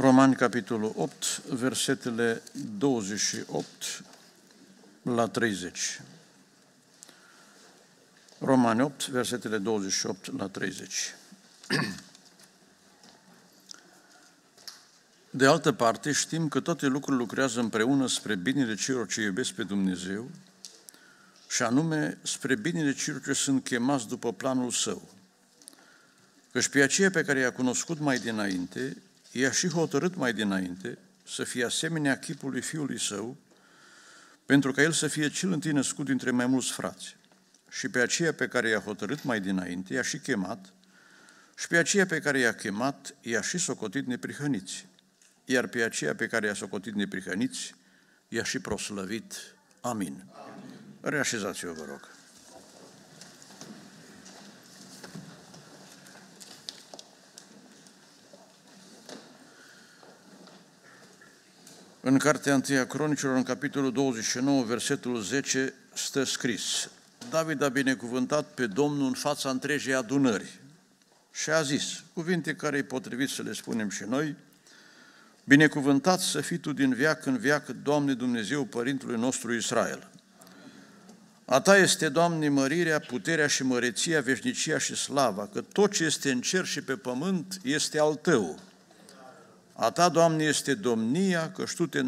Romani, capitolul 8, versetele 28 la 30. Romani 8, versetele 28 la 30. De altă parte, știm că toate lucrurile lucrează împreună spre binele celor ce iubesc pe Dumnezeu, și anume spre binele celor ce sunt chemați după planul său. Căci pe aceea pe care i-a cunoscut mai dinainte, i-a și hotărât mai dinainte să fie asemenea chipului fiului său, pentru ca el să fie cel întâi născut dintre mai mulți frați. Și pe aceea pe care i-a hotărât mai dinainte, i-a și chemat, și pe aceea pe care i-a chemat, i-a și socotit neprihăniți. Iar pe aceea pe care i-a socotit neprihăniți, i-a și proslăvit. Amin. Amin. Reașezați-vă, vă rog. În Cartea Întâia Cronicilor, în capitolul 29, versetul 10, stă scris David a binecuvântat pe Domnul în fața întregii adunări și a zis, cuvinte care e potrivit să le spunem și noi, Binecuvântat să fii tu din viac în viac, Doamne Dumnezeu, Părintului nostru Israel. A Ta este, Doamne, mărirea, puterea și măreția, veșnicia și slava, că tot ce este în cer și pe pământ este al Tău. A Ta, Doamne, este domnia, că Tu te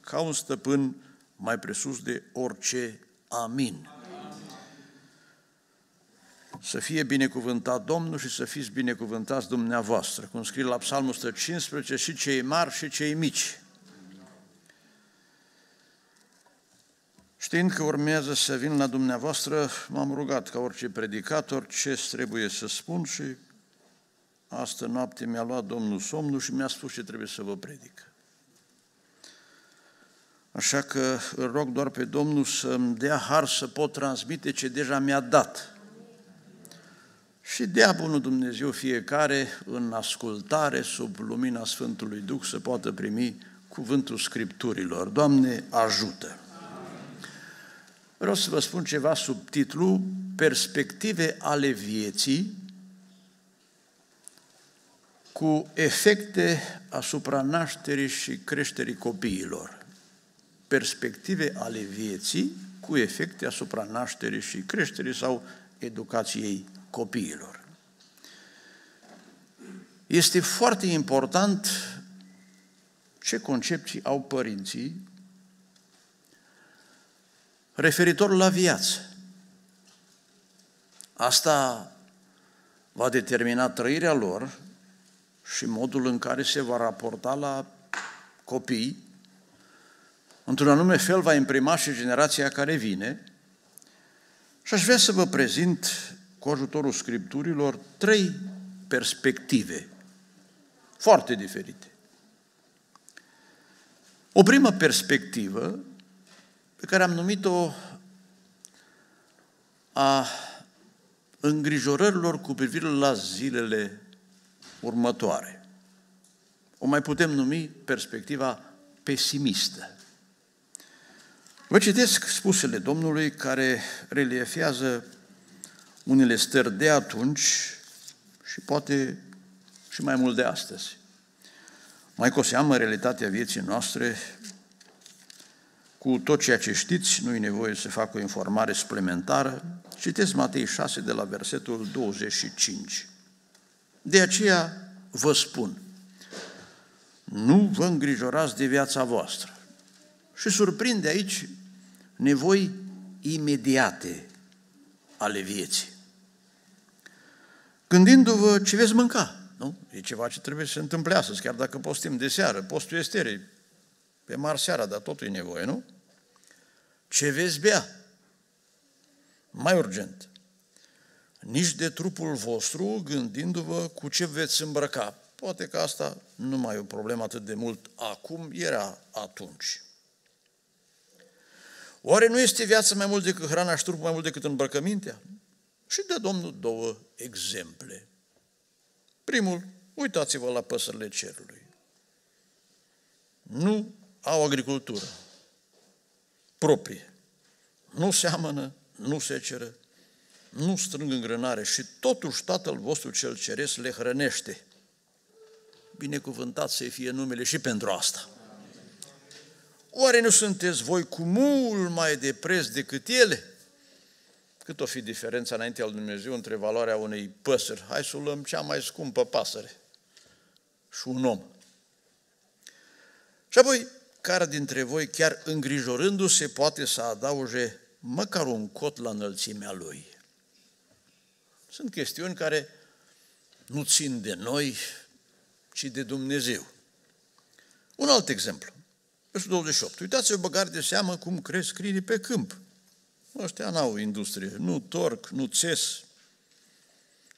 ca un stăpân mai presus de orice. Amin. Să fie binecuvântat Domnul și să fiți binecuvântați dumneavoastră, cum scrie la Psalmul 115, și cei mari și cei mici. Știind că urmează să vin la dumneavoastră, m-am rugat ca orice predicator ce trebuie să spun și astă noapte mi-a luat Domnul somnul și mi-a spus ce trebuie să vă predic. Așa că îl rog doar pe Domnul să-mi dea har să pot transmite ce deja mi-a dat. Și dea Bunul Dumnezeu fiecare în ascultare, sub lumina Sfântului Duh, să poată primi cuvântul Scripturilor. Doamne, ajută! Vreau să vă spun ceva sub titlu Perspective ale vieții cu efecte asupra nașterii și creșterii copiilor. Perspective ale vieții cu efecte asupra nașterii și creșterii sau educației copiilor. Este foarte important ce concepții au părinții referitor la viață. Asta va determina trăirea lor și modul în care se va raporta la copii. Într-un anume fel va imprima și generația care vine. Și aș vrea să vă prezint cu ajutorul Scripturilor trei perspective foarte diferite. O primă perspectivă pe care am numit-o a îngrijorărilor cu privire la zilele următoare. O mai putem numi perspectiva pesimistă. Vă citesc spusele Domnului care reliefează unele stări de atunci și poate și mai mult de astăzi. Mai cu seamă realitatea vieții noastre, cu tot ceea ce știți, nu e nevoie să fac o informare suplimentară. Citeți Matei 6 de la versetul 25. De aceea vă spun, nu vă îngrijorați de viața voastră. Și surprinde aici nevoi imediate ale vieții. Gândindu-vă ce veți mânca, nu? E ceva ce trebuie să se întâmple astăzi, chiar dacă postim de seară. Postul este pe marți seara, dar totul e nevoie, nu? Ce veți bea? Mai urgent. Nici de trupul vostru, gândindu-vă cu ce veți îmbrăca. Poate că asta nu mai e o problemă atât de mult acum, era atunci. Oare nu este viața mai mult decât hrana și trupul mai mult decât îmbrăcămintea? Și dă Domnul două exemple. Primul, uitați-vă la păsările cerului. Nu au agricultură proprie. Nu seamănă, nu se ceră, nu strâng îngrănare și totuși Tatăl vostru cel Ceresc le hrănește. binecuvântat să fie numele și pentru asta. Oare nu sunteți voi cu mult mai de preț decât ele? Cât o fi diferența înaintea lui Dumnezeu între valoarea unei păsări? Hai să o luăm cea mai scumpă pasăre și un om. Și apoi, care dintre voi, chiar îngrijorându-se, poate să adauge măcar un cot la înălțimea lui? Sunt chestiuni care nu țin de noi, ci de Dumnezeu. Un alt exemplu. Versul 28. Uitați-vă băgare de seamă cum cresc câinii pe câmp. Ăștia n-au industrie, nu torc, nu țes.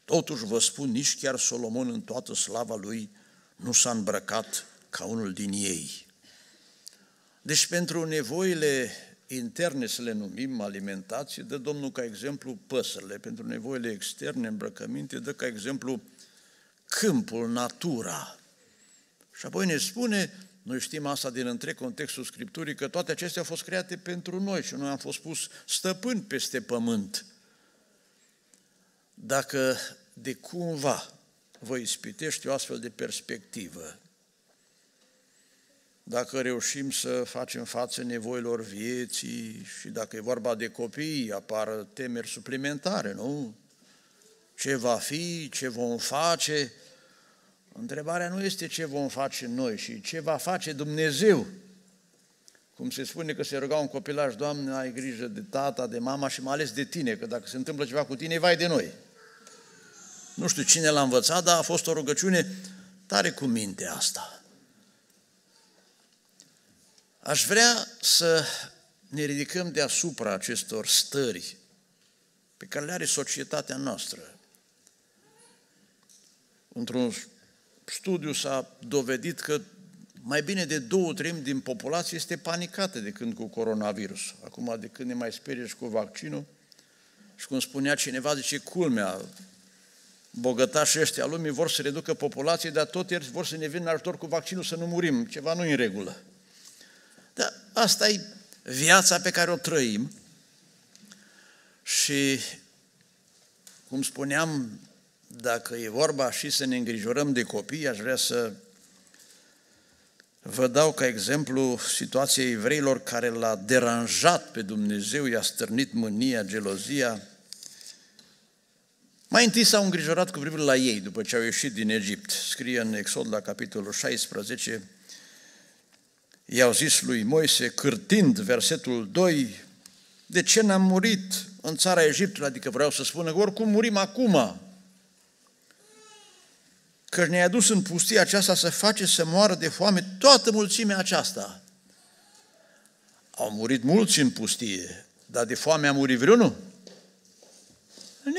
Totuși vă spun, nici chiar Solomon în toată slava lui nu s-a îmbrăcat ca unul din ei. Deci pentru nevoile interne, să le numim alimentație, dă Domnul ca exemplu păsările, pentru nevoile externe, îmbrăcăminte, dă ca exemplu câmpul, natura. Și apoi ne spune, noi știm asta din întreg contextul Scripturii, că toate acestea au fost create pentru noi și noi am fost pus stăpâni peste pământ. Dacă de cumva vă ispitește o astfel de perspectivă, dacă reușim să facem față nevoilor vieții și dacă e vorba de copii, apar temeri suplimentare, nu? Ce va fi, ce vom face? Întrebarea nu este ce vom face noi, și ce va face Dumnezeu. Cum se spune că se ruga un copilaj, Doamne, ai grijă de tata, de mama și mai ales de tine, că dacă se întâmplă ceva cu tine, vai de noi. Nu știu cine l-a învățat, dar a fost o rugăciune tare cu minte asta. Aș vrea să ne ridicăm deasupra acestor stări pe care le are societatea noastră. Într-un studiu s-a dovedit că mai bine de două treimi din populație este panicată de când cu coronavirus. Acum, de când ne mai sperie și cu vaccinul, și cum spunea cineva, zice, culmea, bogătașii ăștia lumii vor să reducă populația, dar tot ieri vor să ne vină ajutor cu vaccinul să nu murim. Ceva nu în regulă. Dar asta e viața pe care o trăim și, cum spuneam, dacă e vorba și să ne îngrijorăm de copii, aș vrea să vă dau ca exemplu situația evreilor care l-a deranjat pe Dumnezeu, i-a stârnit mânia, gelozia. Mai întâi s-au îngrijorat cu privire la ei după ce au ieșit din Egipt. Scrie în Exod la capitolul 16, i-au zis lui Moise, cârtind versetul 2, de ce n-am murit în țara Egiptului? Adică vreau să spună că oricum murim acum, că ne-a dus în pustia aceasta să face să moară de foame toată mulțimea aceasta. Au murit mulți în pustie, dar de foame a murit vreunul?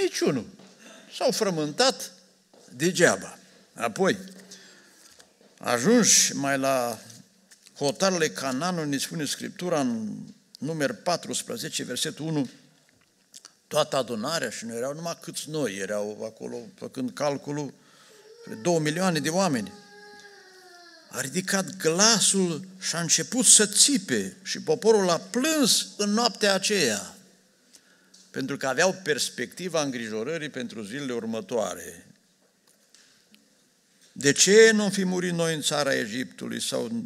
Niciunul. S-au frământat degeaba. Apoi, ajungi mai la hotarele Cananului, ne spune Scriptura în număr 14, versetul 1, toată adunarea și nu erau numai câți noi, erau acolo făcând calculul, două milioane de oameni. A ridicat glasul și a început să țipe și poporul a plâns în noaptea aceea, pentru că aveau perspectiva îngrijorării pentru zilele următoare. De ce nu fi murit noi în țara Egiptului sau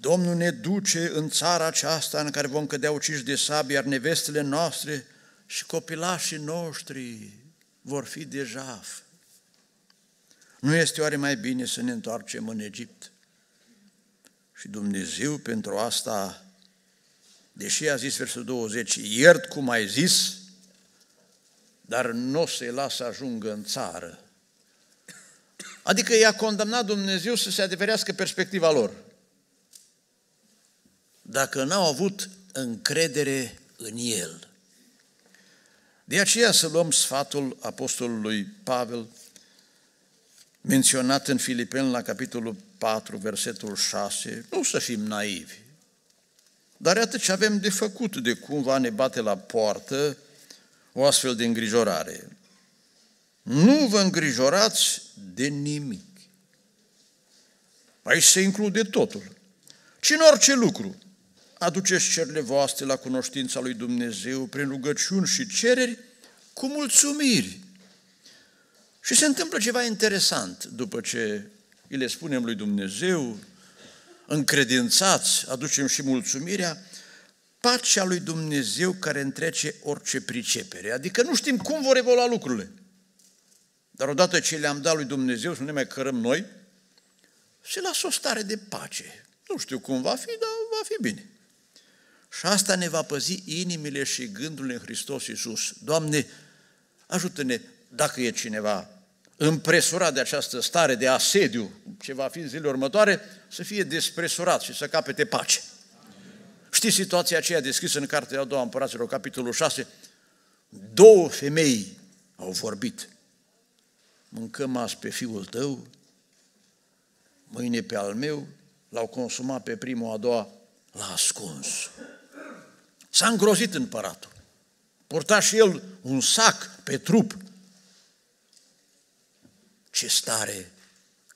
Domnul ne duce în țara aceasta în care vom cădea uciși de sabie, iar nevestele noastre și copilașii noștri vor fi de jaf. Nu este oare mai bine să ne întoarcem în Egipt? Și Dumnezeu pentru asta, deși a zis versul 20, iert cum ai zis, dar nu o să-i lasă ajungă în țară. Adică i-a condamnat Dumnezeu să se adeverească perspectiva lor. Dacă n-au avut încredere în El. De aceea să luăm sfatul apostolului Pavel, menționat în Filipeni la capitolul 4, versetul 6, nu să fim naivi, dar atât ce avem de făcut de cumva ne bate la poartă o astfel de îngrijorare. Nu vă îngrijorați de nimic. Aici se include totul. Ci în orice lucru, aduceți cerile voastre la cunoștința lui Dumnezeu prin rugăciuni și cereri cu mulțumiri Și se întâmplă ceva interesant după ce îi le spunem lui Dumnezeu, încredințați, aducem și mulțumirea, pacea lui Dumnezeu care întrece orice pricepere. Adică nu știm cum vor evolua lucrurile. Dar odată ce le-am dat lui Dumnezeu să nu ne mai cărăm noi, se lasă o stare de pace. Nu știu cum va fi, dar va fi bine. Și asta ne va păzi inimile și gândurile în Hristos Iisus. Doamne, ajută-ne dacă e cineva împresurat de această stare de asediu, ce va fi în zilele următoare, să fie despresurat și să capete pace. Știți situația aceea descrisă în Cartea a doua Împăraților, capitolul 6? Două femei au vorbit. Mâncăm azi pe fiul tău, mâine pe al meu, l-au consumat pe primul, a doua, l-a ascuns. S-a îngrozit împăratul. Purta și el un sac pe trup. Ce stare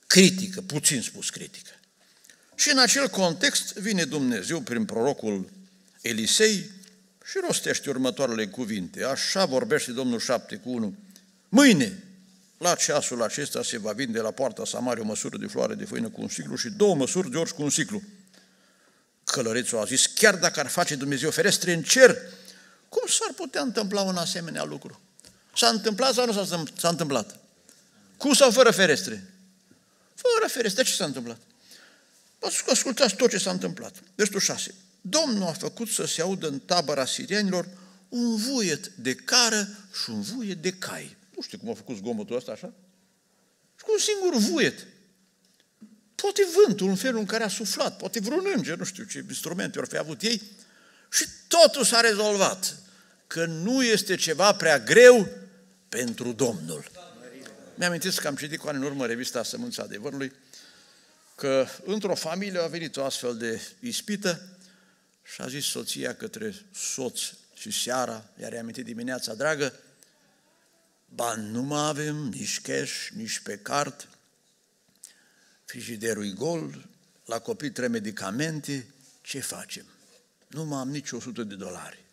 critică, puțin spus critică. Și în acel context vine Dumnezeu prin prorocul Elisei și rostește următoarele cuvinte. Așa vorbește Domnul 7 cu 1. Mâine, la ceasul acesta se va vinde la poarta Samarie o măsură de floare de făină cu un ciclu și două măsuri de orz cu un ciclu. Călărețul a zis, chiar dacă ar face Dumnezeu ferestre în cer, cum s-ar putea întâmpla un asemenea lucru? S-a întâmplat sau nu s-a întâmplat? Cu sau fără ferestre? Fără ferestre. Ce s-a întâmplat? Ascultați tot ce s-a întâmplat. Versetul 6. Domnul a făcut să se audă în tabăra sirienilor un vuiet de cară și un vuiet de cai. Nu știu cum a făcut zgomotul ăsta așa. Și cu un singur vuiet. Poate vântul, în felul în care a suflat, poate vreun înger, nu știu ce instrumente ar fi avut ei, și totul s-a rezolvat. Că nu este ceva prea greu pentru Domnul. Mi-am că am citit cu ani în urmă revista Sămânța Adevărului, că într-o familie a venit o astfel de ispită și a zis soția către soț și seara, i-a reamintit dimineața, dragă, bani nu mai avem, nici cash, nici pe card, frigiderul e gol, la copii trebuie medicamente, ce facem? Nu mai am nici 100 de dolari.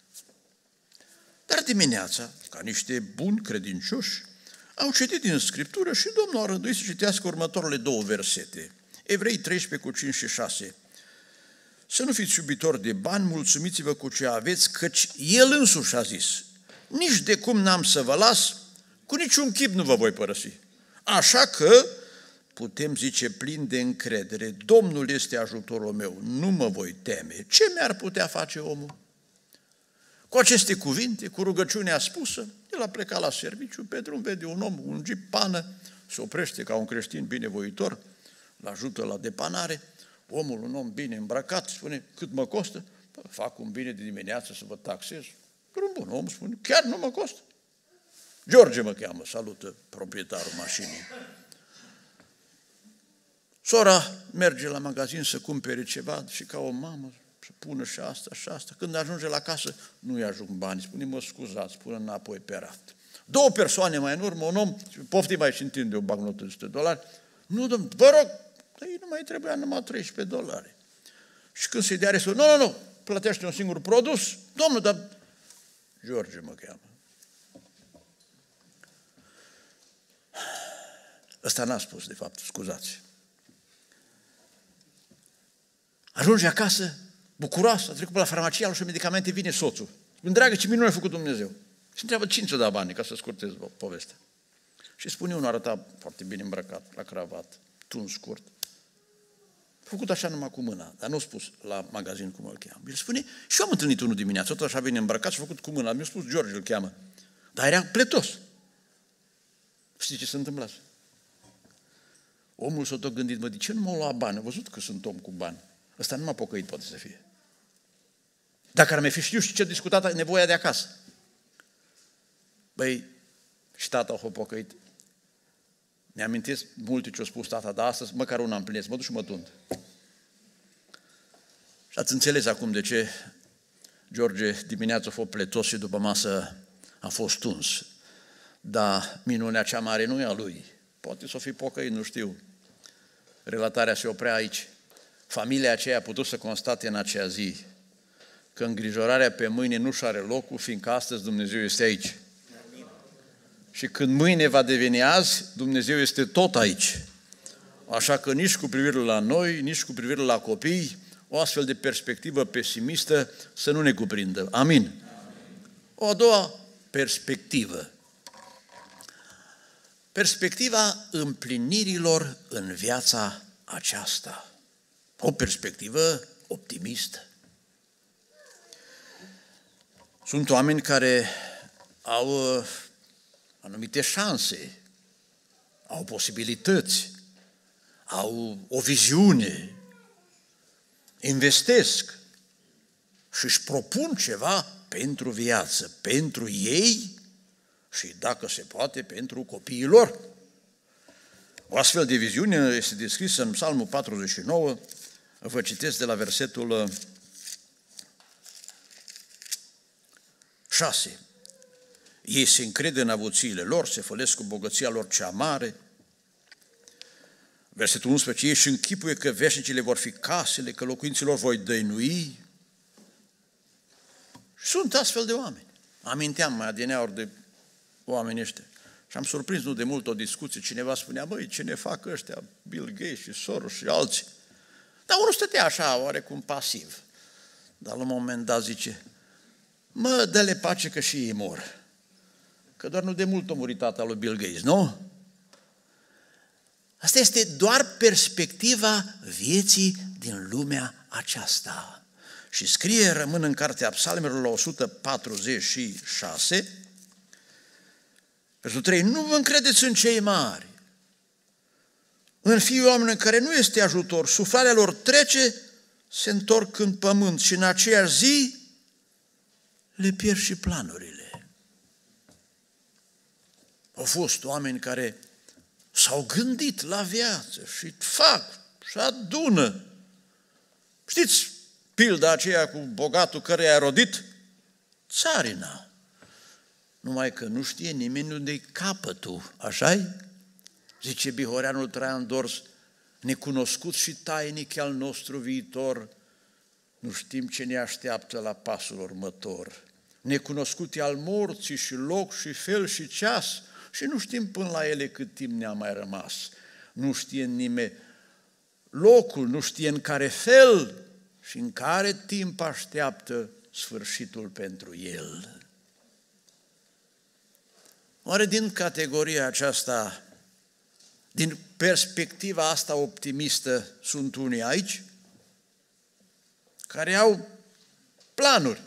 Dar dimineața, ca niște buni credincioși, au citit din Scriptură și Domnul a rânduit să citească următoarele două versete. Evrei 13 cu 5 și 6. Să nu fiți iubitori de bani, mulțumiți-vă cu ce aveți, căci El însuși a zis, nici de cum n-am să vă las, cu niciun chip nu vă voi părăsi. Așa că putem zice plin de încredere, Domnul este ajutorul meu, nu mă voi teme. Ce mi-ar putea face omul? Cu aceste cuvinte, cu rugăciunea spusă, el a plecat la serviciu, pe drum vede un om, un jeep pană, se oprește ca un creștin binevoitor, îl ajută la depanare, omul, un om bine îmbrăcat, spune, cât mă costă? Pă, fac un bine de dimineață să vă taxez. Drum bun, omul spune, chiar nu mă costă. George mă cheamă, salută proprietarul mașinii. Sora merge la magazin să cumpere ceva și ca o mamă să pună și asta și asta. Când ajunge la casă, nu-i ajung bani. Spune, mă scuzați, pune înapoi pe raft. Două persoane mai în urmă, un om, poftim mai și întinde o bagnotă de 100 dolari. Nu, domn, vă rog, dar ei nu mai trebuia numai 13 dolari. Și când se dea restul, nu, nu, nu, plătește un singur produs, domnul, dar George mă cheamă. Ăsta n-a spus, de fapt, scuzați. Ajunge acasă, bucuroasă, a trecut pe la farmacie, a luat medicamente, vine soțul. Spune, dragă, ce minune a făcut Dumnezeu. Și întreabă cine ți-o da banii, ca să scurtez povestea. Și spune unul, arăta foarte bine îmbrăcat, la cravat, tun scurt. A făcut așa numai cu mâna, dar nu a spus la magazin cum îl cheamă. El spune, și eu am întâlnit unul dimineața, tot așa bine îmbrăcat și a făcut cu mâna. Mi-a spus, George îl cheamă. Dar era pletos. Știți ce s-a întâmplat? Omul s-a tot gândit, mă, de ce nu m-au luat bani? Am văzut că sunt om cu bani. Ăsta nu m-a pocăit, poate să fie. Dacă ar mai fi știut și ce a discutat nevoia de acasă. Băi, și tata a pocăit. Mi-amintesc multe ce a spus tata, dar astăzi măcar una împlinesc, mă duc și mă tund. Și ați înțeles acum de ce George dimineața a fost pletos și după masă a fost tuns. Dar minunea cea mare nu e a lui. Poate să o fi pocăit, nu știu. Relatarea se oprea aici. Familia aceea a putut să constate în acea zi că îngrijorarea pe mâine nu și are locul, fiindcă astăzi Dumnezeu este aici. Și când mâine va deveni azi, Dumnezeu este tot aici. Așa că nici cu privire la noi, nici cu privire la copii, o astfel de perspectivă pesimistă să nu ne cuprindă. Amin. O a doua perspectivă. Perspectiva împlinirilor în viața aceasta. O perspectivă optimistă. Sunt oameni care au uh, anumite șanse, au posibilități, au o viziune, investesc și își propun ceva pentru viață, pentru ei și, dacă se poate, pentru copiii lor. O astfel de viziune este descrisă în Psalmul 49, vă citesc de la versetul 6. Ei se încrede în avuțiile lor, se fălesc cu bogăția lor cea mare. Versetul 11. Ei și închipuie că veșnicile vor fi casele, că locuinților voi dăinui. Sunt astfel de oameni. Aminteam mai adineauri de oameni ăștia. Și am surprins nu de mult o discuție, cineva spunea, băi, ce ne fac ăștia, Bill Gates și Soros și alții. Dar unul stătea așa, oarecum pasiv. Dar la un moment dat zice, mă, dă-le pace că și ei mor. Că doar nu de mult a murit tata lui Bill Gates, nu? Asta este doar perspectiva vieții din lumea aceasta. Și scrie, rămân în cartea Psalmelor la 146, versetul 3, nu vă încredeți în cei mari, în fiii oameni în care nu este ajutor, suflarea lor trece, se întorc în pământ și în aceeași zi le pierd și planurile. Au fost oameni care s-au gândit la viață și fac și adună. Știți pilda aceea cu bogatul care a rodit? Țarina. Numai că nu știe nimeni unde-i capătul, așa Zice Bihoreanul Traian Dors, necunoscut și tainic al nostru viitor, nu știm ce ne așteaptă la pasul următor. Necunoscut e al morții și loc și fel și ceas și nu știm până la ele cât timp ne-a mai rămas. Nu știe nimeni locul, nu știe în care fel și în care timp așteaptă sfârșitul pentru el. Oare din categoria aceasta, din perspectiva asta optimistă, sunt unii aici care au planuri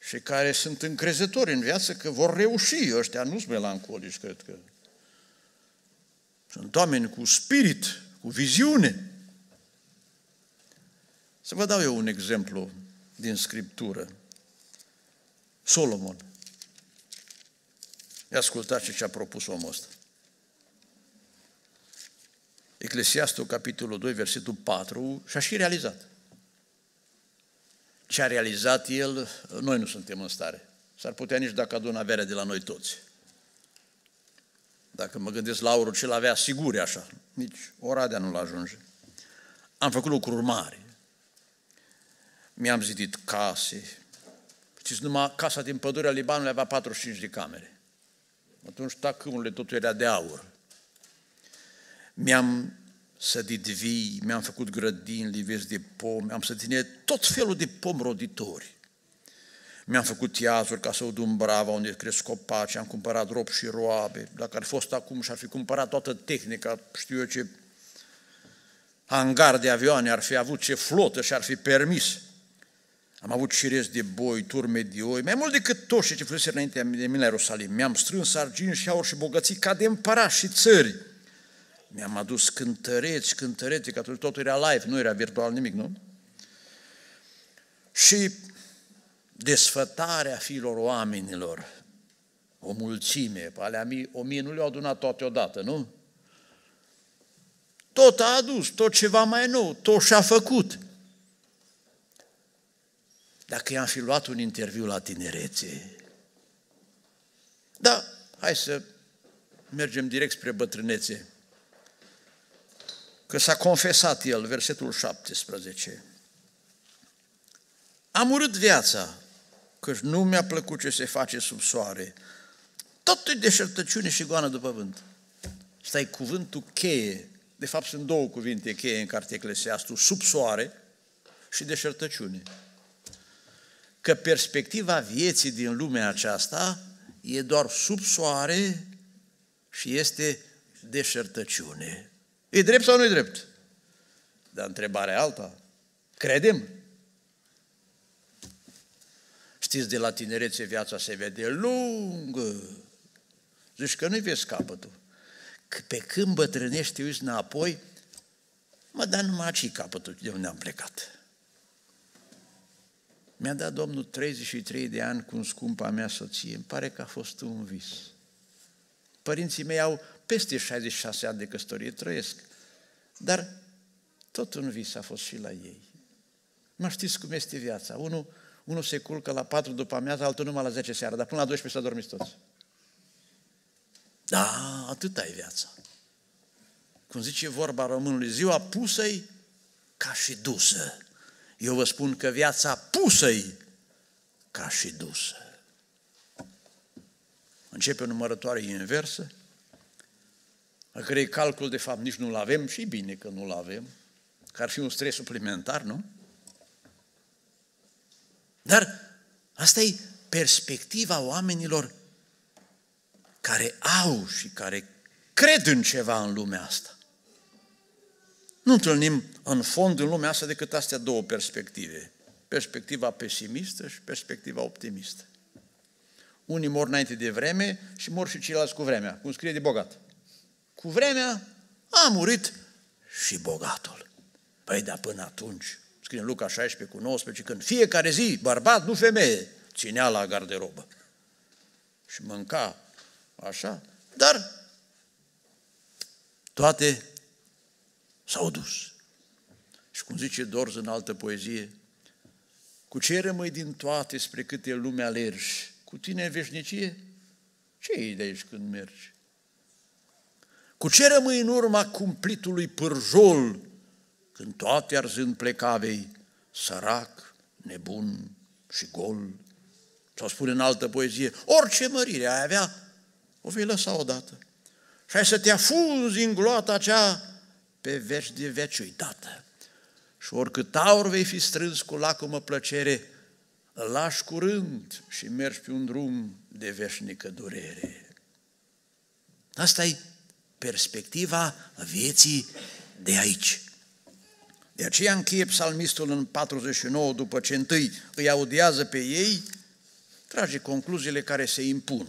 și care sunt încrezători în viață că vor reuși. Ăștia nu sunt melancolici, cred că. Sunt oameni cu spirit, cu viziune. Să vă dau eu un exemplu din Scriptură. Solomon. Ia ascultați ce a propus omul ăsta. Eclesiastul, capitolul 2, versetul 4, și-a și realizat. Ce a realizat el, noi nu suntem în stare. S-ar putea nici dacă adună averea de la noi toți. Dacă mă gândesc la aurul ce avea, sigur așa. Nici Oradea nu-l ajunge. Am făcut lucruri mari. Mi-am zidit case. Știți, numai casa din pădurea Libanului avea 45 de camere. Atunci tacâmurile totul era de aur. Mi-am sădit vii, mi-am făcut grădini, livezi de pomi, am sădinit tot felul de pomi roditori. Mi-am făcut iazuri ca să udum brava unde cresc copaci, am cumpărat rop și roabe. Dacă ar fi fost acum și ar fi cumpărat toată tehnica, știu eu ce hangar de avioane ar fi avut, ce flotă și ar fi permis. Am avut șirezi de boi, turme de oi, mai mult decât toți ce fusese înainte de mine la Ierusalim. Mi-am strâns argint și aur și bogății ca de împărați și țări. Mi-am adus cântăreți, cântăreți, că atunci totul era live, nu era virtual nimic, nu? Și desfătarea fiilor oamenilor, o mulțime, alea mii, o mie nu le-au adunat toate odată, nu? Tot a adus, tot ceva mai nou, tot și-a făcut. Dacă i-am fi luat un interviu la tinerețe, da, hai să mergem direct spre bătrânețe că s-a confesat el, versetul 17. Am urât viața, că nu mi-a plăcut ce se face sub soare. Tot e deșertăciune și goană după vânt. Ăsta e cuvântul cheie. De fapt, sunt două cuvinte cheie în cartea Eclesiastul, sub soare și deșertăciune. Că perspectiva vieții din lumea aceasta e doar sub soare și este deșertăciune. E drept sau nu e drept? Dar întrebarea alta. Credem? Știți, de la tinerețe viața se vede lungă. Zici că nu-i vezi capătul. Că pe când bătrânești, uiți înapoi, mă, dar numai aici capătul de unde am plecat. Mi-a dat Domnul 33 de ani cu scumpa mea soție. Îmi pare că a fost un vis. Părinții mei au peste 66 ani de căsătorie, trăiesc. Dar tot un vis a fost și la ei. Nu știți cum este viața. Unul, unul se culcă la 4 după amiază, altul numai la 10 seara, dar până la 12 s-a dormit toți. Da, atât ai viața. Cum zice vorba românului, ziua pusă ca și dusă. Eu vă spun că viața pusă ca și dusă. Începe o numărătoare inversă, a cărei calcul de fapt nici nu-l avem și bine că nu-l avem, că ar fi un stres suplimentar, nu? Dar asta e perspectiva oamenilor care au și care cred în ceva în lumea asta. Nu întâlnim în fond în lumea asta decât astea două perspective. Perspectiva pesimistă și perspectiva optimistă. Unii mor înainte de vreme și mor și ceilalți cu vremea, cum scrie de bogat. Cu vremea a murit și bogatul. Păi, dar până atunci, scrie în Luca 16 cu 19, când fiecare zi, bărbat, nu femeie, ținea la garderobă. Și mânca așa, dar toate s-au dus. Și cum zice Dorz în altă poezie, cu ce rămâi din toate spre câte lume alergi? Cu tine în veșnicie? Ce e de aici când mergi? Cu ce rămâi în urma cumplitului pârjol când toate arzând plecavei, sărac, nebun și gol? Sau spune în altă poezie, orice mărire ai avea, o vei lăsa odată. Și ai să te afunzi în gloata acea pe veci de veci uitată. Și oricât aur vei fi strâns cu lacomă plăcere, îl lași curând și mergi pe un drum de veșnică durere. Asta e perspectiva vieții de aici. De aceea încheie psalmistul în 49, după ce întâi îi audiază pe ei, trage concluziile care se impun.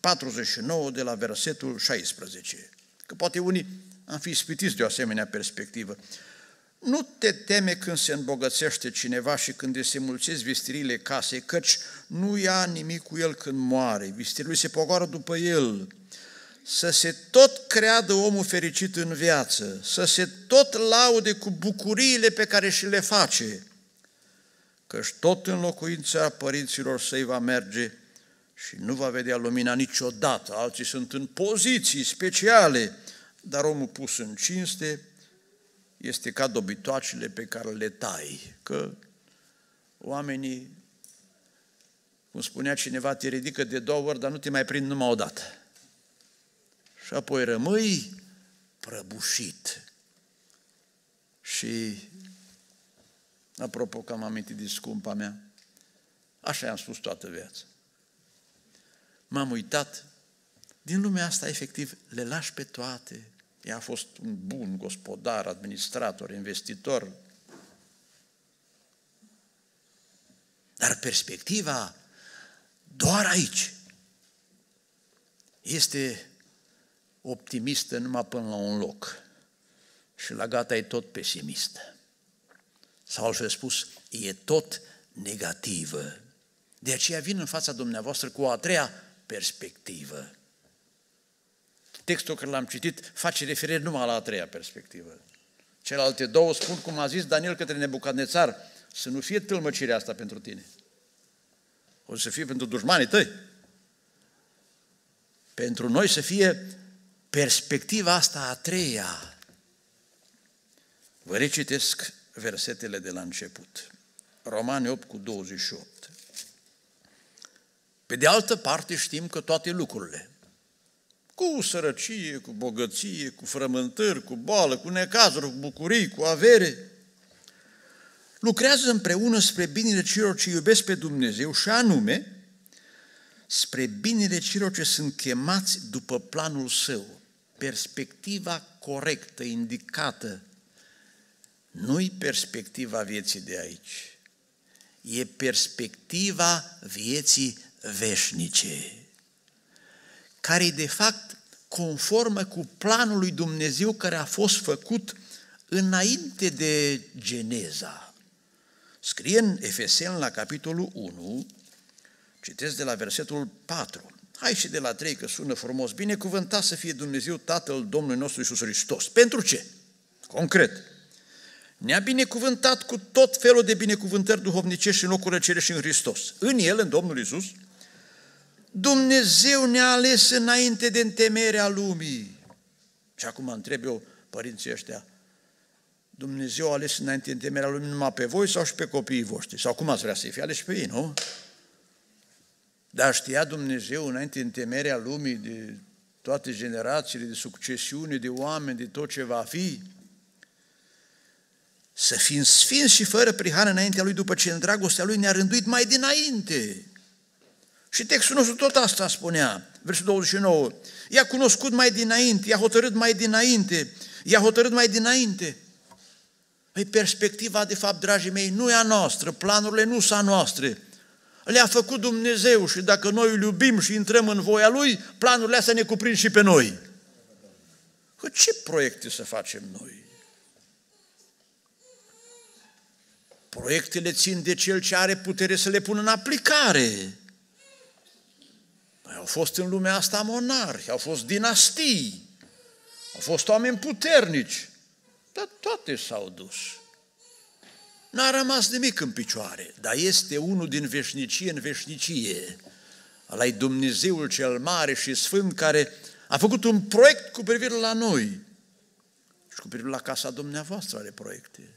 49 de la versetul 16. Că poate unii am fi ispitiți de o asemenea perspectivă. Nu te teme când se îmbogățește cineva și când se mulțesc vistirile casei, căci nu ia nimic cu el când moare. Vistirile se pogoară după el. Să se tot creadă omul fericit în viață, să se tot laude cu bucuriile pe care și le face, căci tot în locuința părinților săi va merge și nu va vedea lumina niciodată. Alții sunt în poziții speciale, dar omul pus în cinste este ca dobitoacele pe care le tai, că oamenii, cum spunea cineva, te ridică de două ori, dar nu te mai prind numai o dată. Și apoi rămâi prăbușit. Și, apropo că am amintit de scumpa mea, așa i-am spus toată viața. M-am uitat, din lumea asta, efectiv, le lași pe toate, ea a fost un bun gospodar, administrator, investitor. Dar perspectiva doar aici este optimistă numai până la un loc. Și la gata e tot pesimistă. Sau altfel spus, e tot negativă. De aceea vin în fața dumneavoastră cu o a treia perspectivă. Textul care l-am citit face referire numai la a treia perspectivă. Celelalte două spun, cum a zis Daniel către Nebucadnețar, să nu fie tâlmăcirea asta pentru tine. O să fie pentru dușmanii tăi. Pentru noi să fie perspectiva asta a treia. Vă recitesc versetele de la început. Romani 8 cu 28. Pe de altă parte știm că toate lucrurile, cu sărăcie, cu bogăție, cu frământări, cu boală, cu necazuri, cu bucurii, cu avere, lucrează împreună spre binele celor ce iubesc pe Dumnezeu și anume spre binele celor ce sunt chemați după planul său. Perspectiva corectă, indicată, nu-i perspectiva vieții de aici, e perspectiva vieții veșnice, care de fapt conformă cu planul lui Dumnezeu care a fost făcut înainte de Geneza. Scrie în Efesen la capitolul 1, citesc de la versetul 4. Hai și de la 3 că sună frumos. Binecuvântat să fie Dumnezeu Tatăl Domnului nostru Iisus Hristos. Pentru ce? Concret. Ne-a binecuvântat cu tot felul de binecuvântări duhovnicești în locurile cerești în Hristos. În El, în Domnul Iisus, Dumnezeu ne-a ales înainte de întemerea lumii. Și acum întreb eu părinții ăștia, Dumnezeu a ales înainte de întemerea lumii numai pe voi sau și pe copiii voștri? Sau cum ați vrea să-i fie ales pe ei, nu? Dar știa Dumnezeu înainte de întemerea lumii de toate generațiile, de succesiune, de oameni, de tot ce va fi? Să fim sfinți și fără prihană înaintea Lui după ce în dragostea Lui ne-a rânduit mai dinainte. Și textul nostru tot asta spunea, versul 29. I-a cunoscut mai dinainte, i-a hotărât mai dinainte, i-a hotărât mai dinainte. Păi perspectiva, de fapt, dragii mei, nu e a noastră, planurile nu sunt a noastre. Le-a făcut Dumnezeu și dacă noi îl iubim și intrăm în voia Lui, planurile astea ne cuprind și pe noi. Că ce proiecte să facem noi? Proiectele țin de cel ce are putere să le pună în aplicare. Păi au fost în lumea asta monarhi, au fost dinastii, au fost oameni puternici, dar toate s-au dus. N-a rămas nimic în picioare, dar este unul din veșnicie în veșnicie. ăla Dumnezeul cel mare și sfânt care a făcut un proiect cu privire la noi și cu privire la casa dumneavoastră are proiecte.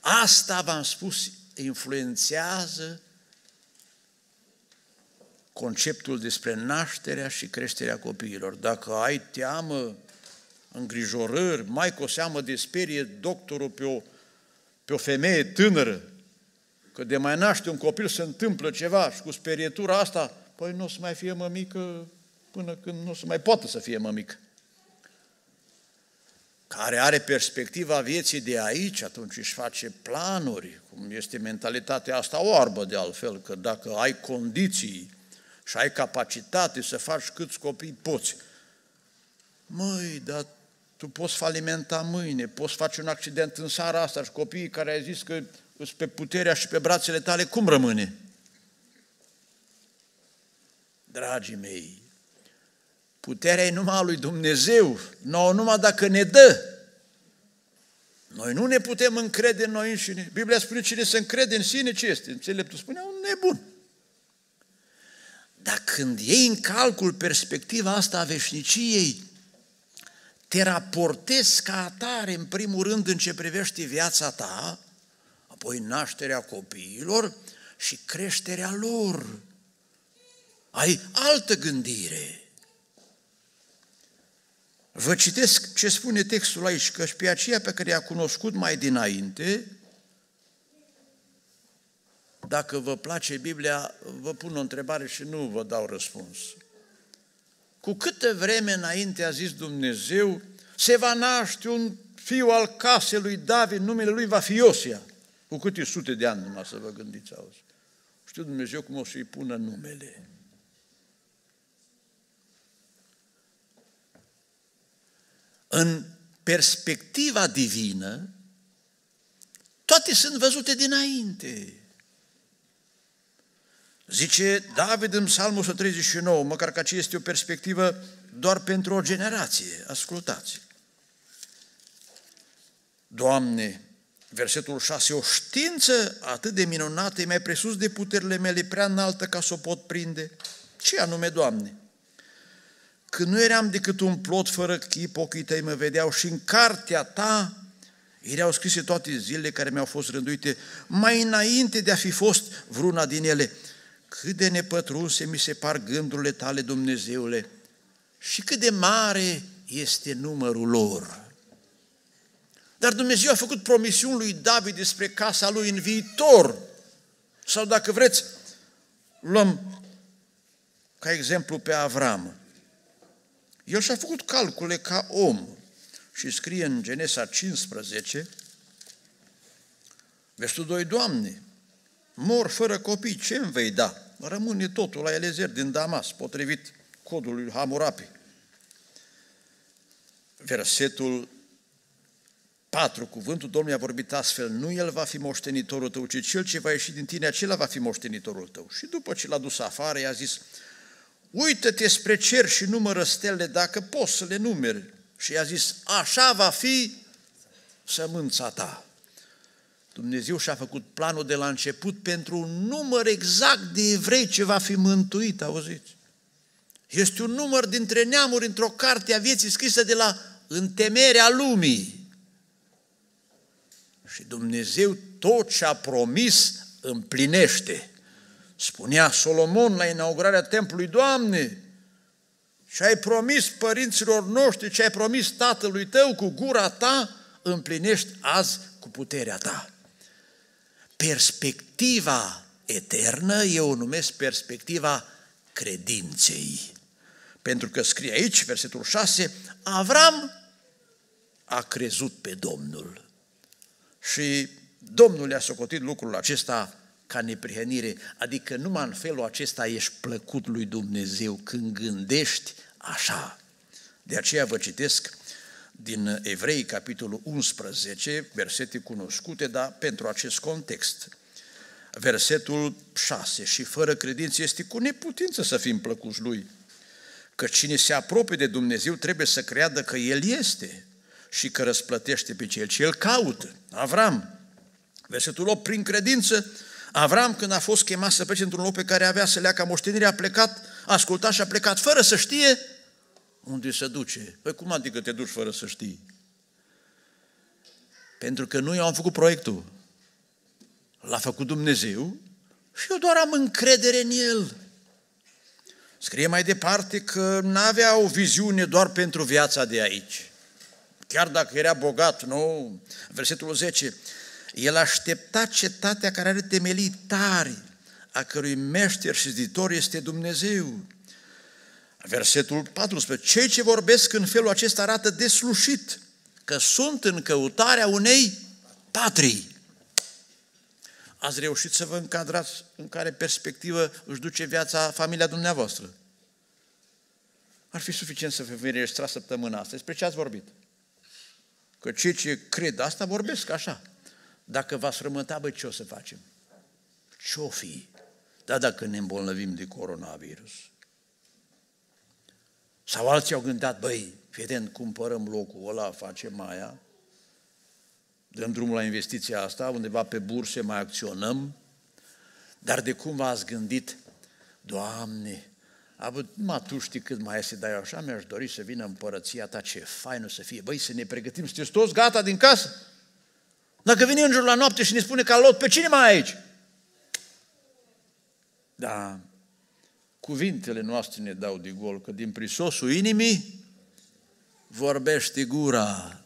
Asta, v-am spus, influențează conceptul despre nașterea și creșterea copiilor. Dacă ai teamă, îngrijorări, mai cu o seamă de sperie doctorul pe o, pe o femeie tânără, că de mai naște un copil se întâmplă ceva și cu sperietura asta, păi nu o să mai fie mămică până când nu o să mai poată să fie mămică. Care are perspectiva vieții de aici, atunci își face planuri, cum este mentalitatea asta oarbă de altfel, că dacă ai condiții și ai capacitate să faci câți copii poți, măi, dar tu poți falimenta mâine, poți face un accident în seara asta și copiii care ai zis că sunt pe puterea și pe brațele tale, cum rămâne? Dragii mei, Puterea e numai a lui Dumnezeu, nouă numai dacă ne dă. Noi nu ne putem încrede în noi înșine. Biblia spune cine se încrede în sine, ce este? Înțeleptul spune un nebun. Dar când iei în calcul perspectiva asta a veșniciei, te raportezi ca atare, în primul rând, în ce privește viața ta, apoi nașterea copiilor și creșterea lor. Ai altă gândire. Vă citesc ce spune textul aici, că și pe aceea pe care i-a cunoscut mai dinainte, dacă vă place Biblia, vă pun o întrebare și nu vă dau răspuns. Cu câtă vreme înainte a zis Dumnezeu, se va naște un fiu al casei lui David, numele lui va fi Iosia. Cu câte sute de ani numai să vă gândiți auzi. Știu Dumnezeu cum o să-i pună numele. în perspectiva divină, toate sunt văzute dinainte. Zice David în Psalmul 139, măcar că aceea este o perspectivă doar pentru o generație. Ascultați. Doamne, versetul 6, o știință atât de minunată e mai presus de puterile mele, prea înaltă ca să o pot prinde. Ce anume, Doamne? Când nu eram decât un plot fără chip, ochii tăi mă vedeau și în cartea ta erau scrise toate zilele care mi-au fost rânduite, mai înainte de a fi fost vreuna din ele. Cât de nepătrunse mi se par gândurile tale, Dumnezeule, și cât de mare este numărul lor. Dar Dumnezeu a făcut promisiuni lui David despre casa lui în viitor. Sau dacă vreți, luăm ca exemplu pe Avram. El și-a făcut calcule ca om și scrie în Genesa 15, versetul 2, Doamne, mor fără copii, ce îmi vei da? Rămâne totul la Elezer din Damas, potrivit codului Hamurapi. Versetul 4. Cuvântul Domnului a vorbit astfel, nu el va fi moștenitorul tău, ci cel ce va ieși din tine, acela va fi moștenitorul tău. Și după ce l-a dus afară, i-a zis, uită-te spre cer și numără stelele dacă poți să le numeri. Și i-a zis, așa va fi sămânța ta. Dumnezeu și-a făcut planul de la început pentru un număr exact de evrei ce va fi mântuit, auziți? Este un număr dintre neamuri într-o carte a vieții scrisă de la întemerea lumii. Și Dumnezeu tot ce a promis împlinește. Spunea Solomon la inaugurarea templului, Doamne, ce ai promis părinților noștri, ce ai promis tatălui tău cu gura ta, împlinești azi cu puterea ta. Perspectiva eternă eu o numesc perspectiva credinței. Pentru că scrie aici, versetul 6, Avram a crezut pe Domnul. Și Domnul le-a socotit lucrul acesta ca neprihănire, adică numai în felul acesta ești plăcut lui Dumnezeu când gândești așa. De aceea vă citesc din Evrei, capitolul 11, versete cunoscute, dar pentru acest context. Versetul 6. Și fără credință este cu neputință să fim plăcuți lui. Că cine se apropie de Dumnezeu trebuie să creadă că El este și că răsplătește pe cel ce îl caută. Avram, versetul 8, prin credință, Avram, când a fost chemat să plece într-un loc pe care avea să leacă moștenire, a plecat, a ascultat și a plecat, fără să știe unde se duce. Păi cum adică te duci fără să știi? Pentru că nu eu am făcut proiectul. L-a făcut Dumnezeu și eu doar am încredere în El. Scrie mai departe că nu avea o viziune doar pentru viața de aici. Chiar dacă era bogat, nu? Versetul 10. El aștepta cetatea care are temelii tari, a cărui meșter și ziditor este Dumnezeu. Versetul 14. Cei ce vorbesc în felul acesta arată deslușit că sunt în căutarea unei patrii. Ați reușit să vă încadrați în care perspectivă își duce viața familia dumneavoastră? Ar fi suficient să vă înregistrați săptămâna asta. Despre ce ați vorbit? Că cei ce cred asta vorbesc așa. Dacă v-ați rământa, băi, ce o să facem? Ce-o fi? Da, dacă ne îmbolnăvim de coronavirus. Sau alții au gândit, băi, fii cumpărăm locul ăla, facem aia, dăm drumul la investiția asta, undeva pe burse mai acționăm, dar de cum v-ați gândit, Doamne, avut, mă, tu știi cât mai este, dar eu așa mi-aș dori să vină împărăția ta, ce faină să fie. Băi, să ne pregătim, sunteți toți gata din casă? Dacă vine îngerul la noapte și ne spune ca lot, pe cine mai aici? Da, cuvintele noastre ne dau de gol, că din prisosul inimii vorbește gura.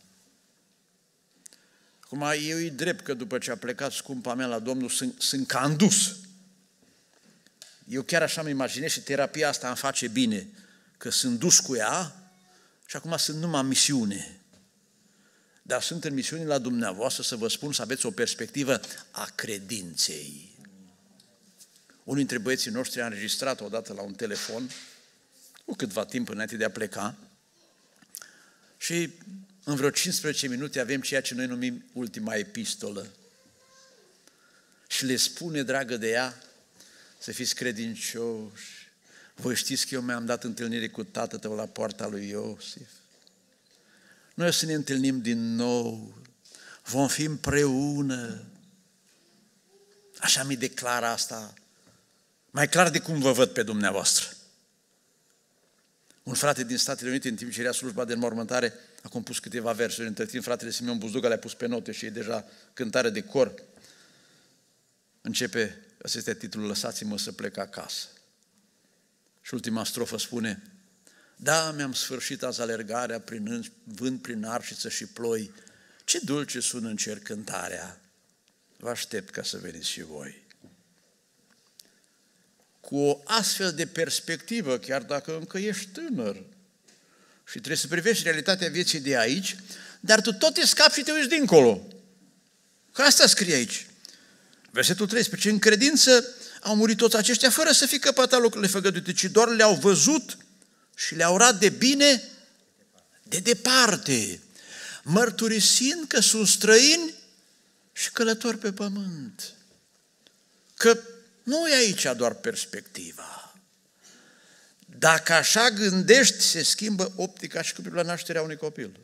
Acum, eu e drept că după ce a plecat scumpa mea la Domnul, sunt, sunt candus. Eu chiar așa mă imaginez și terapia asta îmi face bine, că sunt dus cu ea și acum sunt numai misiune. Dar sunt în misiune la dumneavoastră să vă spun să aveți o perspectivă a credinței. Unul dintre băieții noștri a înregistrat odată la un telefon, cu câtva timp înainte de a pleca, și în vreo 15 minute avem ceea ce noi numim ultima epistolă. Și le spune, dragă de ea, să fiți credincioși. Voi știți că eu mi-am dat întâlnire cu tatăl tău la poarta lui Iosif. Noi o să ne întâlnim din nou, vom fi împreună. Așa mi declară asta, mai clar de cum vă văd pe dumneavoastră. Un frate din Statele Unite, în timp ce era slujba de înmormântare, a compus câteva versuri. Între timp, fratele Simeon Buzduga le-a pus pe note și e deja cântare de cor. Începe Asta este titlul Lăsați-mă să plec acasă. Și ultima strofă spune, Da, mi-am sfârșit azi alergarea prin vânt, prin arșiță și ploi, ce dulce sună în cer cântarea. Vă aștept ca să veniți și voi. Cu o astfel de perspectivă, chiar dacă încă ești tânăr și trebuie să privești realitatea vieții de aici, dar tu tot te scapi și te uiți dincolo. Că asta scrie aici. Versetul 13. În credință au murit toți aceștia fără să fi căpătat lucrurile făgăduite, ci doar le-au văzut și le-au rat de bine de departe, mărturisind că sunt străini și călători pe pământ. Că nu e aici doar perspectiva. Dacă așa gândești, se schimbă optica și cu la nașterea unui copil.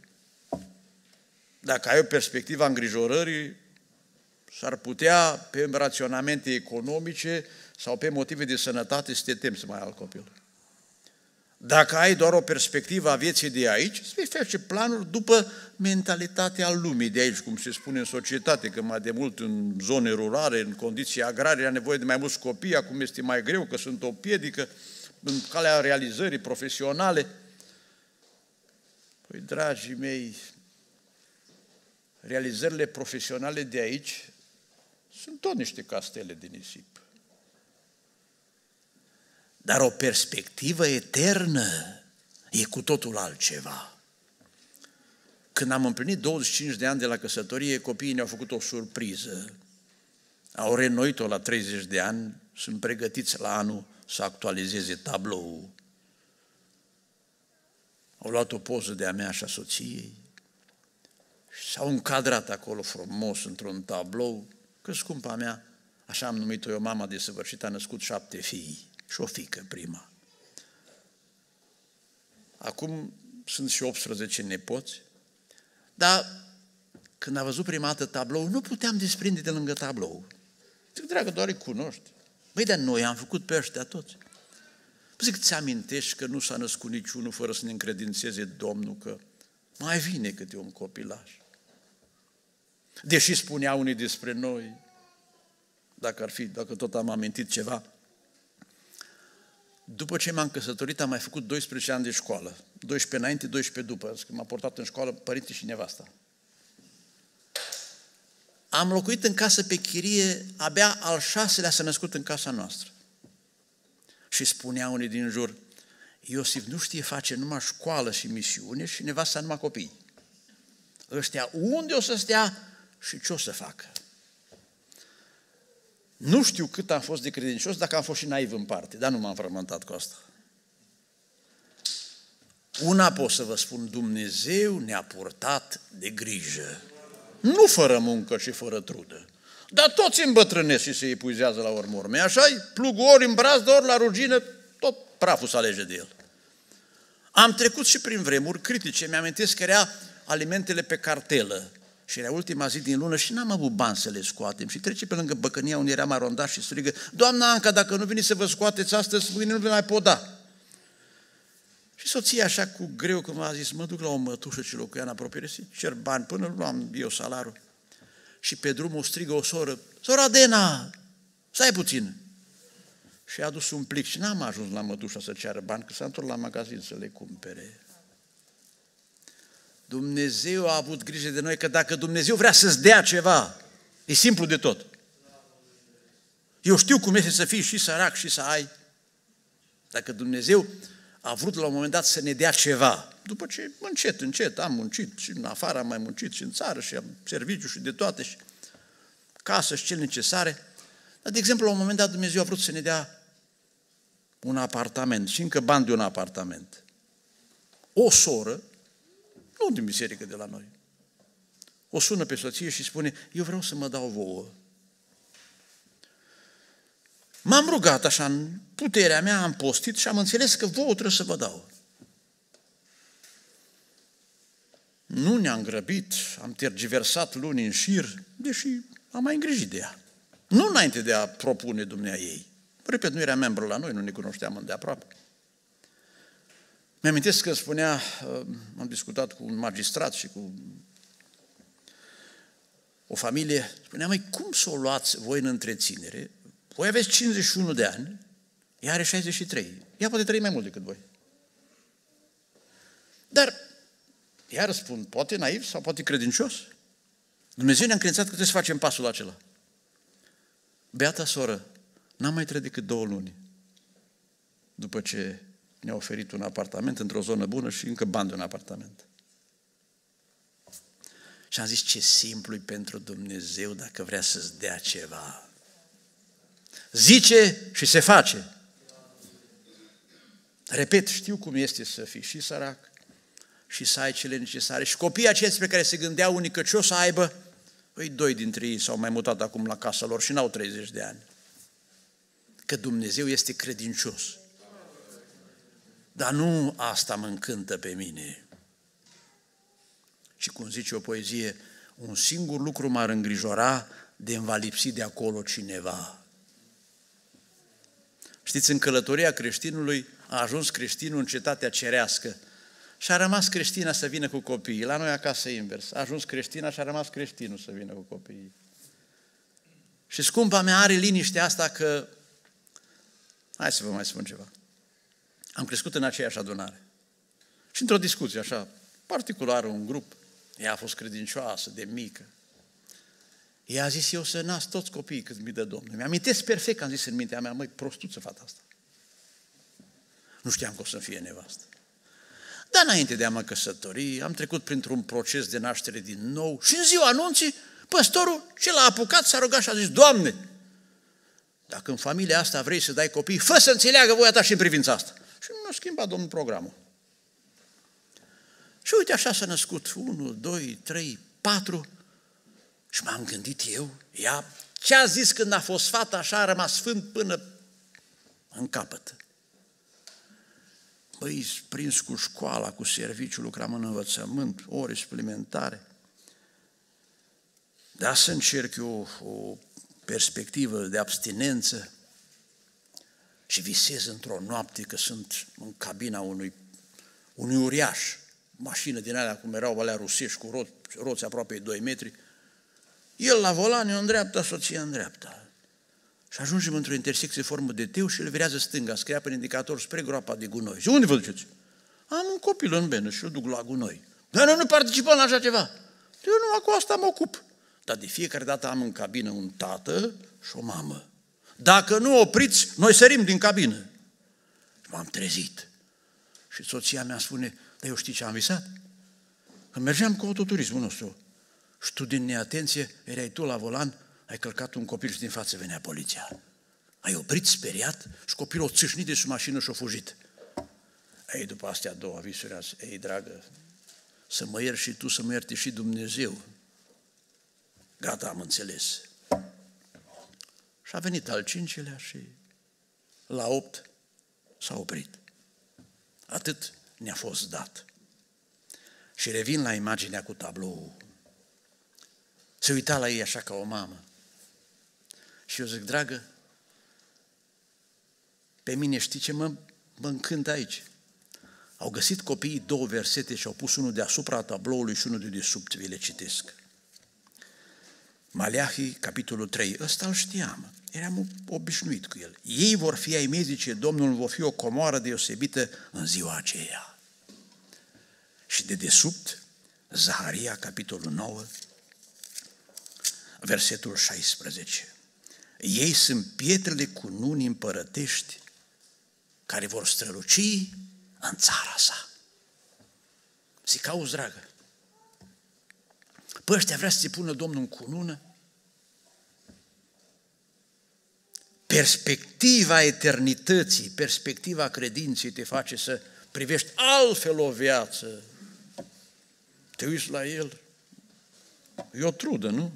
Dacă ai o perspectivă a îngrijorării, s-ar putea, pe raționamente economice sau pe motive de sănătate, să te temi să mai ai alt copil. Dacă ai doar o perspectivă a vieții de aici, să vei face planuri după mentalitatea lumii de aici, cum se spune în societate, că mai de mult în zone rurale, în condiții agrare, era nevoie de mai mulți copii, acum este mai greu, că sunt o piedică în calea realizării profesionale. Păi, dragii mei, realizările profesionale de aici sunt tot niște castele de nisip. Dar o perspectivă eternă e cu totul altceva. Când am împlinit 25 de ani de la căsătorie, copiii ne-au făcut o surpriză. Au renoit-o la 30 de ani, sunt pregătiți la anul să actualizeze tabloul. Au luat o poză de a mea și a soției și s-au încadrat acolo frumos într-un tablou, că scumpa mea, așa am numit-o eu, mama de săvârșit, a născut șapte fii și o fică prima. Acum sunt și 18 nepoți, dar când a văzut prima dată tablou, nu puteam desprinde de lângă tablou. Zic, dragă, doar îi cunoști. Băi, dar noi am făcut pe ăștia toți. Păi zic, ți amintești că nu s-a născut niciunul fără să ne încredințeze Domnul că mai vine câte un copilaș. Deși spunea unii despre noi, dacă ar fi, dacă tot am amintit ceva, după ce m-am căsătorit, am mai făcut 12 ani de școală. 12 înainte, 12 după. Când m-a portat în școală părinte și nevasta. Am locuit în casă pe chirie, abia al șaselea s-a născut în casa noastră. Și spunea unii din jur, Iosif nu știe face numai școală și misiune și nevasta numai copii. Ăștia unde o să stea și ce o să facă? Nu știu cât am fost de credincios, dacă am fost și naiv în parte, dar nu m-am frământat cu asta. Una pot să vă spun, Dumnezeu ne-a purtat de grijă. Nu fără muncă și fără trudă. Dar toți îmbătrânesc și se epuizează la urmă urme. așa -i? plug ori în brazdă, ori la rugină, tot praful să alege de el. Am trecut și prin vremuri critice, mi-amintesc că era alimentele pe cartelă. Și era ultima zi din lună și n-am avut bani să le scoatem. Și trece pe lângă băcănia unde eram arondat și strigă, Doamna Anca, dacă nu veniți să vă scoateți astăzi, mâine nu vă mai pot da. Și soția așa cu greu, cum a zis, mă duc la o mătușă ce locuia în apropiere, să cer bani până luam eu salarul. Și pe drum o strigă o soră, Sora Dena, stai puțin. Și a adus un plic și n-am ajuns la mătușa să ceară bani, că s-a întors la magazin să le cumpere. Dumnezeu a avut grijă de noi că dacă Dumnezeu vrea să-ți dea ceva, e simplu de tot. Eu știu cum este să fii și sărac și să ai. Dacă Dumnezeu a vrut la un moment dat să ne dea ceva, după ce încet, încet am muncit și în afară am mai muncit și în țară și am serviciu și de toate și casă și cel necesare, dar de exemplu la un moment dat Dumnezeu a vrut să ne dea un apartament și încă bani de un apartament. O soră nu din biserică de la noi. O sună pe soție și spune, eu vreau să mă dau vouă. M-am rugat așa în puterea mea, am postit și am înțeles că vouă trebuie să vă dau. Nu ne-am grăbit, am tergiversat luni în șir, deși am mai îngrijit de ea. Nu înainte de a propune dumnea ei. Repet, nu era membru la noi, nu ne cunoșteam îndeaproape. Mi-amintesc că spunea, uh, am discutat cu un magistrat și cu o familie, spunea, mai cum să o luați voi în întreținere? Voi aveți 51 de ani, ea are 63. Ea poate trăi mai mult decât voi. Dar, iar spun, poate naiv sau poate credincios. Dumnezeu ne-a încredințat că trebuie să facem pasul acela. Beata soră, n-am mai trăit decât două luni după ce ne-a oferit un apartament într-o zonă bună și încă bani de un apartament. Și am zis ce simplu pentru Dumnezeu dacă vrea să-ți dea ceva. Zice și se face. Repet, știu cum este să fii și sărac și să ai cele necesare. Și copiii aceia pe care se gândeau unii că ce o să aibă, Păi doi dintre ei s-au mai mutat acum la casa lor și n-au 30 de ani. Că Dumnezeu este credincios. Dar nu asta mă încântă pe mine. Și cum zice o poezie, un singur lucru m-ar îngrijora de îmi va lipsi de acolo cineva. Știți, în călătoria creștinului a ajuns creștinul în cetatea cerească și a rămas creștina să vină cu copiii. La noi acasă invers. A ajuns creștina și a rămas creștinul să vină cu copiii. Și scumpa mea are liniștea asta că, hai să vă mai spun ceva, am crescut în aceeași adunare. Și într-o discuție așa, particulară, un grup, ea a fost credincioasă, de mică. Ea a zis, eu să nasc toți copiii cât mi dă Domnul. Mi-amintesc perfect că am zis în mintea mea, măi, prostuță fata asta. Nu știam că o să fie nevastă. Dar înainte de a mă căsători, am trecut printr-un proces de naștere din nou și în ziua anunții, păstorul ce l-a apucat s-a rugat și a zis, Doamne, dacă în familia asta vrei să dai copii, fă să înțeleagă voia ta și în privința asta. Și nu a schimbat Domnul programul. Și uite așa s-a născut, 1, 2, 3, 4 și m-am gândit eu, ea, ce a zis când a fost fata așa, a rămas sfânt până în capăt. Băi, prins cu școala, cu serviciul, lucram în învățământ, ore suplimentare. Da, să încerc eu o perspectivă de abstinență și visez într-o noapte că sunt în cabina unui, unui uriaș, mașină din alea cum erau alea rusești cu roți, roți aproape 2 metri, el la volan, eu în dreapta, soția în dreapta. Și ajungem într-o intersecție formă de teu și îl virează stânga, scria pe indicator spre groapa de gunoi. Și unde vă duceți? Am un copil în benă și îl duc la gunoi. Dar noi nu participăm la așa ceva. Eu nu, cu asta mă ocup. Dar de fiecare dată am în cabină un tată și o mamă. Dacă nu opriți, noi sărim din cabină. Și m-am trezit. Și soția mea spune, dar eu știi ce am visat? Că mergeam cu autoturismul nostru. Și tu din neatenție erai tu la volan ai călcat un copil și din față venea poliția. Ai oprit speriat și copilul o țâșnit de sub mașină și a fugit. Ei, după astea două visuri azi, ei, dragă, să mă iert și tu, să mă ierte și Dumnezeu. Gata, am înțeles. Și a venit al cincilea și la opt s-a oprit. Atât ne-a fost dat. Și revin la imaginea cu tablou. Se uita la ei așa ca o mamă. Și eu zic, dragă, pe mine știi ce mă, mă încântă aici? Au găsit copiii două versete și au pus unul deasupra tabloului și unul de desubt, vi le citesc. Maleahii, capitolul 3, ăsta îl știam, eram obișnuit cu el. Ei vor fi ai mei, zice Domnul, vor fi o comoară deosebită în ziua aceea. Și de desubt, Zaharia, capitolul 9, versetul 16. Ei sunt pietrele cu nuni împărătești care vor străluci în țara sa. Zic, auzi, dragă, pe ăștia vrea să-ți pună Domnul în cunună? Perspectiva eternității, perspectiva credinței te face să privești altfel o viață. Te uiți la el, e o trudă, nu?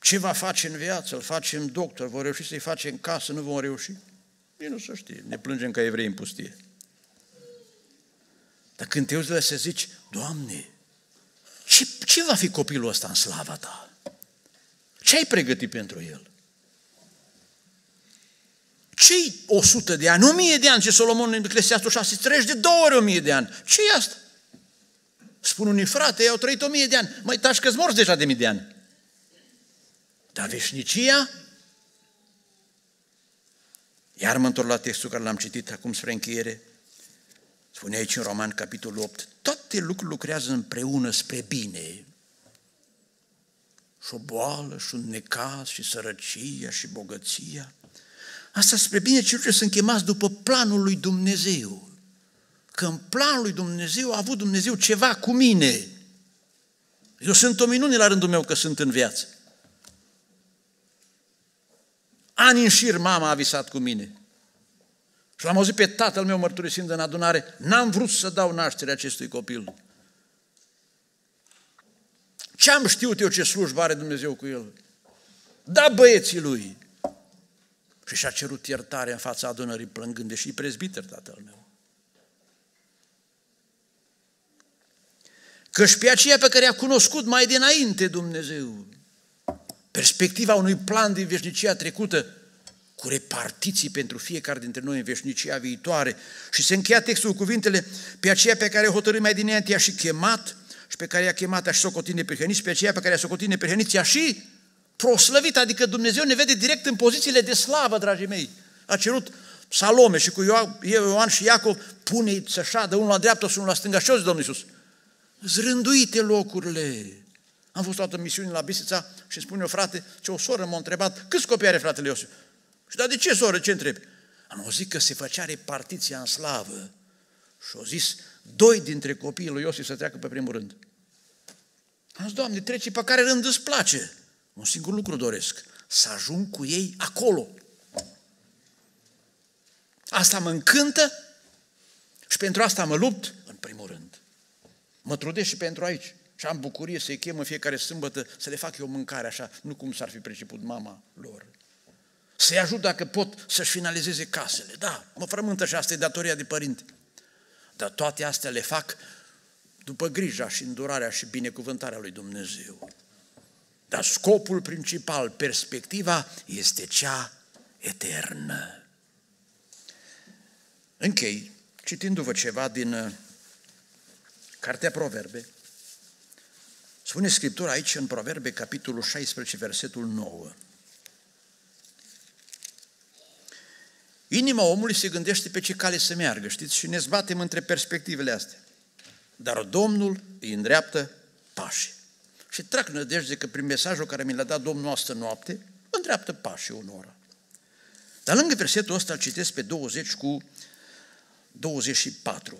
Ce va face în viață? Îl facem doctor, vor reuși să-i facem casă, nu vom reuși? Ei nu să știe, ne plângem ca evrei în pustie. Dar când te uiți la să zici, Doamne, ce, ce va fi copilul ăsta în slava ta? Ce ai pregătit pentru el? Ce 100 de ani, 1000 de ani, ce Solomon în Eclesiastul 6, treci de două ori 1000 de ani. ce e asta? Spun unii frate, ei au trăit 1000 de ani. Mai tași că morți deja de mii de ani. Dar veșnicia? Iar mă întorc la textul care l-am citit acum spre încheiere. Spune aici în Roman, capitolul 8, toate lucrurile lucrează împreună spre bine. Și o boală, și un necaz, și sărăcia, și bogăția. Asta spre bine celor ce sunt chemați după planul lui Dumnezeu. Că în planul lui Dumnezeu a avut Dumnezeu ceva cu mine. Eu sunt o minune la rândul meu că sunt în viață. Ani în șir mama a visat cu mine. Și l-am auzit pe tatăl meu mărturisind în adunare, n-am vrut să dau naștere acestui copil. Ce am știut eu ce slujbă are Dumnezeu cu el? Da băieții lui. Și și-a cerut iertare în fața adunării plângând, deși prezbiter tatăl meu. Căci pe aceea pe care a cunoscut mai dinainte Dumnezeu, perspectiva unui plan din veșnicia trecută, cu repartiții pentru fiecare dintre noi în veșnicia viitoare. Și se încheia textul cuvintele, pe aceea pe care o hotărâi mai dinainte i-a și chemat și pe care i-a chemat a și socotit neprihănit și pe aceea pe care i-a socotit neprihănit i-a și proslăvit, adică Dumnezeu ne vede direct în pozițiile de slavă, dragii mei. A cerut Salome și cu Ioan și Iacov, pune-i să șadă unul la dreapta și unul la stânga. Și Domnul Iisus? Zrânduite locurile. Am fost toată misiune la Bisița și îmi spune o frate, ce o soră m-a întrebat, câți copii are fratele Iosif? Și dar de ce, soră, ce întrebi? Am auzit că se făcea repartiția în slavă și au zis, doi dintre copiii lui Iosif să treacă pe primul rând. Am zis, Doamne, trece pe care rând îți place. Un singur lucru doresc, să ajung cu ei acolo. Asta mă încântă și pentru asta mă lupt în primul rând. Mă trudesc și pentru aici. Și am bucurie să-i chem în fiecare sâmbătă să le fac eu mâncare așa, nu cum s-ar fi priceput mama lor. Să-i ajut dacă pot să-și finalizeze casele. Da, mă frământă și asta e datoria de părinte. Dar toate astea le fac după grija și îndurarea și binecuvântarea lui Dumnezeu. Dar scopul principal, perspectiva, este cea eternă. Închei citindu-vă ceva din uh, Cartea Proverbe. Spune Scriptura aici în Proverbe, capitolul 16, versetul 9. Inima omului se gândește pe ce cale să meargă, știți, și ne zbatem între perspectivele astea. Dar Domnul îi îndreaptă pașii. Și trag nădejde că prin mesajul care mi l-a dat Domnul noastră noapte, îndreaptă pașii unora. Dar lângă versetul ăsta îl citesc pe 20 cu 24.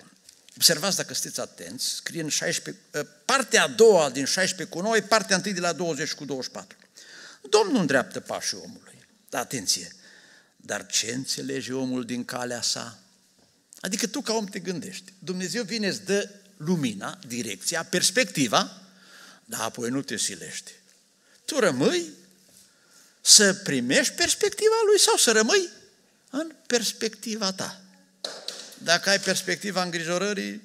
Observați dacă sunteți atenți, scrie în 16, ă, partea a doua din 16 cu 9, partea întâi de la 20 cu 24. Domnul îndreaptă pașii omului. Dar atenție, dar ce înțelege omul din calea sa? Adică tu ca om te gândești. Dumnezeu vine, îți dă lumina, direcția, perspectiva, dar apoi nu te silește. Tu rămâi să primești perspectiva lui sau să rămâi în perspectiva ta. Dacă ai perspectiva îngrijorării,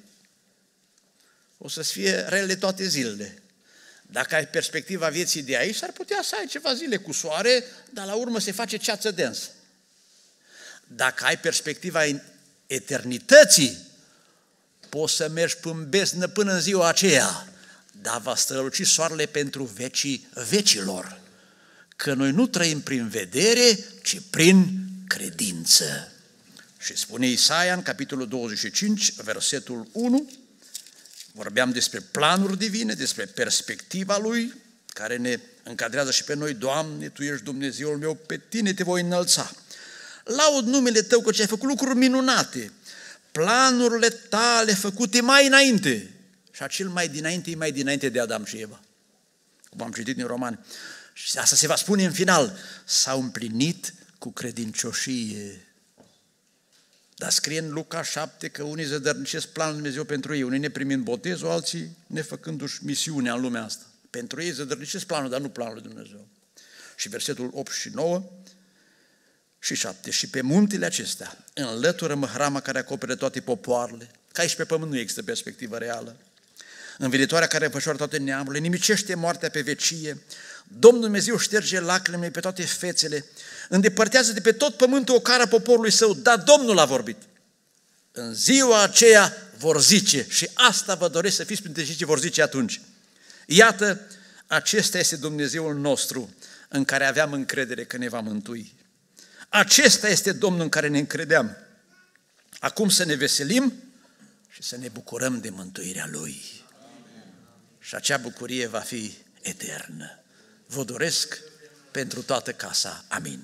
o să-ți fie rele toate zilele. Dacă ai perspectiva vieții de aici, s-ar putea să ai ceva zile cu soare, dar la urmă se face ceață densă. Dacă ai perspectiva eternității, poți să mergi până besnă până în ziua aceea, dar va străluci soarele pentru vecii vecilor. Că noi nu trăim prin vedere, ci prin credință. Și spune Isaia în capitolul 25, versetul 1, vorbeam despre planuri divine, despre perspectiva Lui, care ne încadrează și pe noi, Doamne, Tu ești Dumnezeul meu, pe Tine te voi înălța laud numele Tău că ai făcut lucruri minunate, planurile Tale făcute mai înainte. Și acel mai dinainte e mai dinainte de Adam și Eva. Cum am citit în Roman. Și asta se va spune în final. S-au împlinit cu credincioșie. Dar scrie în Luca 7 că unii zădărnicesc planul Dumnezeu pentru ei, unii ne primind botezul, alții ne făcându-și misiunea în lumea asta. Pentru ei zădărnicesc planul, dar nu planul lui Dumnezeu. Și versetul 8 și 9, și șapte. Și pe muntele acestea înlătură-mă hrama care acoperă toate popoarele, ca aici pe pământ nu există perspectivă reală. Învilitoarea care înfășoară toate neamurile, nimicește moartea pe vecie, Domnul Dumnezeu șterge lacrimile pe toate fețele, îndepărtează de pe tot pământul o cara poporului său, dar Domnul a vorbit. În ziua aceea vor zice, și asta vă doresc să fiți printre cei ce vor zice atunci. Iată, acesta este Dumnezeul nostru în care aveam încredere că ne va mântui. Acesta este Domnul în care ne încredeam. Acum să ne veselim și să ne bucurăm de mântuirea Lui. Și acea bucurie va fi eternă. Vă doresc pentru toată casa. Amin.